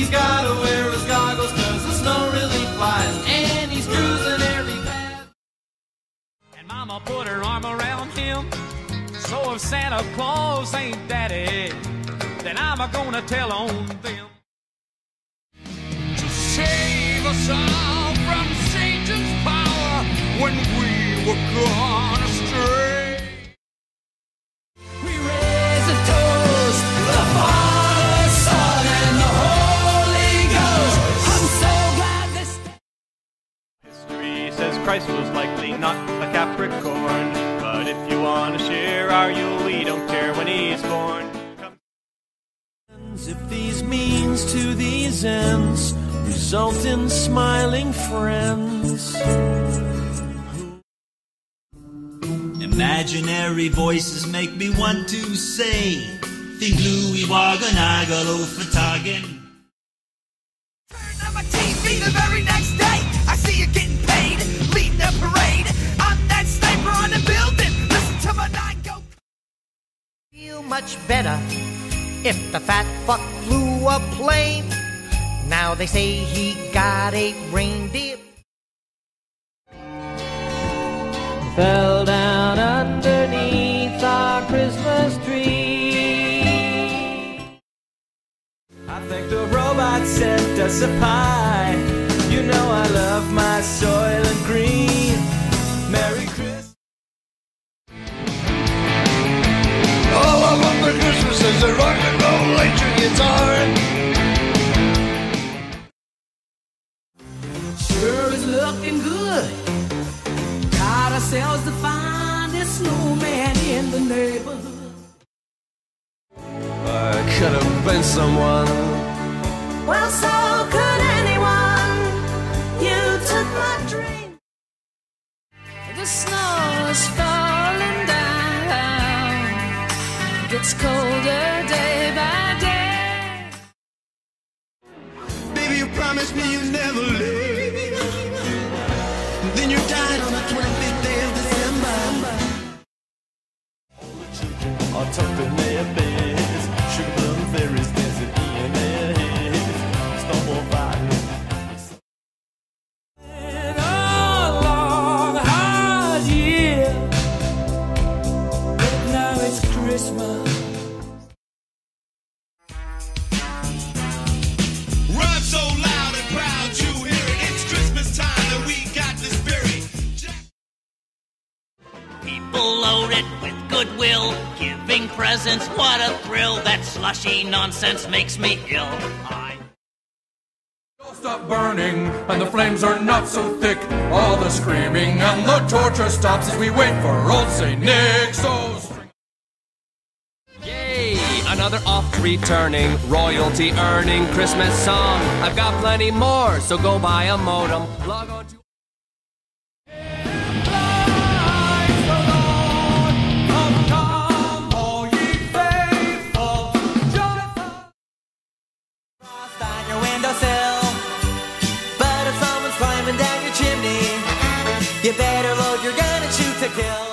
He's gotta wear his goggles cause the snow really flies. And he's cruising every path. And Mama put her arm around him. So if Santa Claus ain't daddy, then I'm gonna tell on them. To save us all from Satan's power when we were gone Christ was likely not a Capricorn. But if you want to share our Yule, we don't care when he's born. Come If these means to these ends result in smiling friends. Imaginary voices make me want to say, Think Louis Wagonagalo Fatagan. Turn on my TV the very next day. Much better if the fat fuck flew a plane. Now they say he got a reindeer. Fell down underneath our Christmas tree. I think the robot sent us a pie. You know I love my soil and green. In the neighborhood. I could have been someone. Well, so could anyone. You took my dream. The snow is falling down. Gets colder day by day. Baby, you promised me you'd never leave. Then you died on the 25th goodwill, giving presents, what a thrill. That slushy nonsense makes me ill. I Don't stop burning, and the flames are not so thick. All the screaming and the torture stops as we wait for old Saint Nick. So Yay! Another oft returning, royalty earning Christmas song. I've got plenty more, so go buy a modem. Log on to. You better load your gun and shoot to kill.